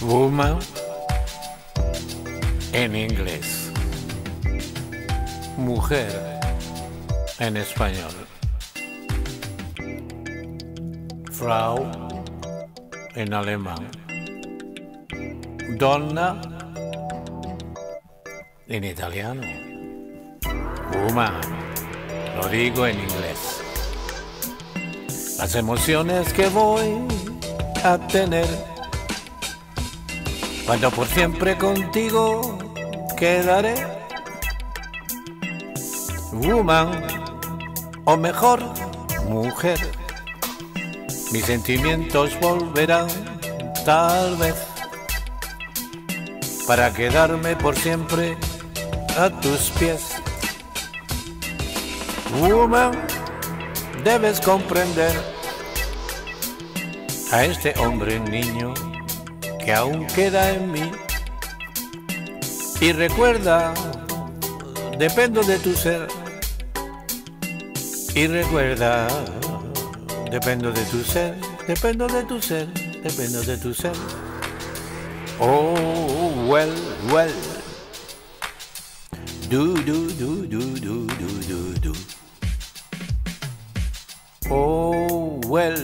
Woman en inglés. Mujer en español. Frau en alemán. Donna en italiano. Woman, lo digo en inglés. Las emociones que voy a tener cuando por siempre contigo quedaré. Woman, o mejor, mujer. Mis sentimientos volverán, tal vez, para quedarme por siempre a tus pies. Woman, debes comprender a este hombre niño que aún queda en mí. Y recuerda, dependo de tu ser. Y recuerda, dependo de tu ser, dependo de tu ser, dependo de tu ser. Oh, well, well. Do, do, do, do, do, do, do, do. Oh, well,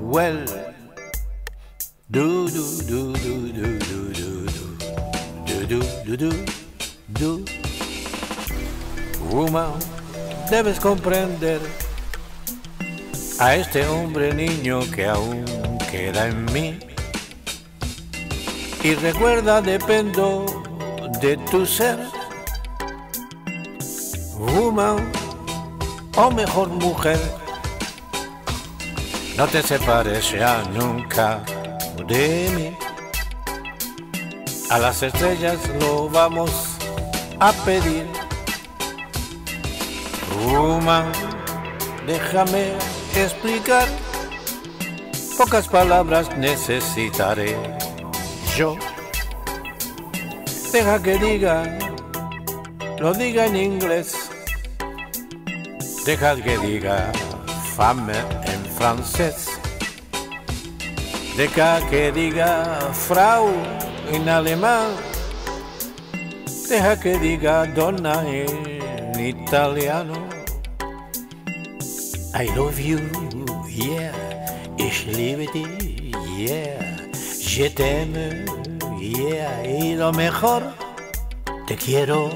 well. Do. Woman, debes comprender a este hombre niño que aún queda en mí. Y recuerda, dependo de tu ser. Woman, o mejor mujer, no te separes ya nunca de mí. A las estrellas lo vamos a pedir. Woman, déjame explicar. Pocas palabras necesitaré yo. Deja que diga, lo diga en inglés. Deja que diga femme en francés. Deja que diga Frau en alemán. Deja que diga donna en italiano. I love you, yeah. Ich liebe dich, yeah. Je t'aime, yeah. Y lo mejor, te quiero,